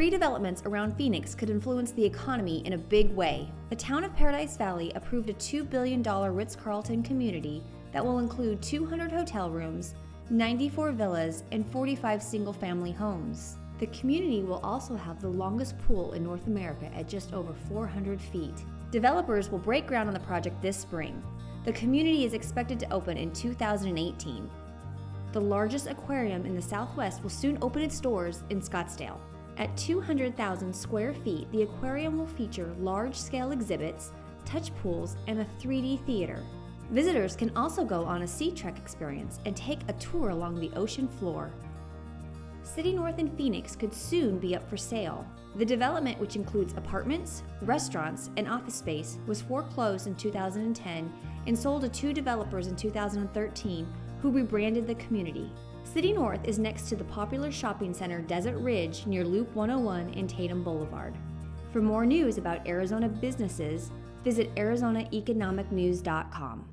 Three developments around Phoenix could influence the economy in a big way. The town of Paradise Valley approved a $2 billion Ritz Carlton community that will include 200 hotel rooms, 94 villas, and 45 single family homes. The community will also have the longest pool in North America at just over 400 feet. Developers will break ground on the project this spring. The community is expected to open in 2018. The largest aquarium in the Southwest will soon open its doors in Scottsdale. At 200,000 square feet, the aquarium will feature large scale exhibits, touch pools, and a 3D theater. Visitors can also go on a SeaTrek experience and take a tour along the ocean floor. City North in Phoenix could soon be up for sale. The development, which includes apartments, restaurants, and office space, was foreclosed in 2010 and sold to two developers in 2013 who rebranded the community. City North is next to the popular shopping center Desert Ridge near Loop 101 and Tatum Boulevard. For more news about Arizona businesses, visit ArizonaEconomicNews.com.